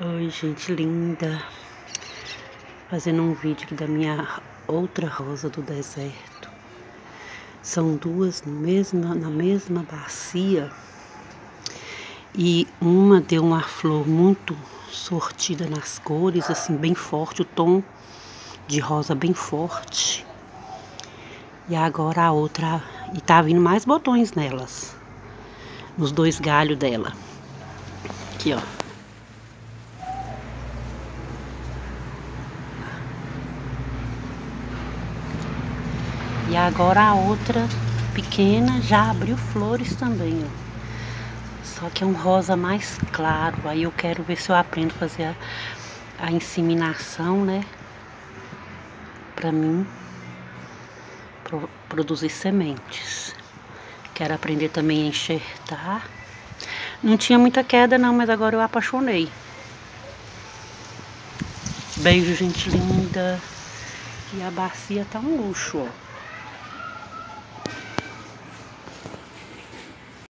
Oi, gente linda. Fazendo um vídeo aqui da minha outra rosa do deserto. São duas no na mesma bacia. E uma deu uma flor muito sortida nas cores, assim, bem forte, o tom de rosa bem forte. E agora a outra, e tá vindo mais botões nelas, nos dois galhos dela. Aqui, ó. E agora a outra pequena já abriu flores também, ó. Só que é um rosa mais claro. Aí eu quero ver se eu aprendo a fazer a, a inseminação, né? Pra mim pro, produzir sementes. Quero aprender também a enxertar. Não tinha muita queda não, mas agora eu apaixonei. Beijo, gente linda. E a bacia tá um luxo, ó.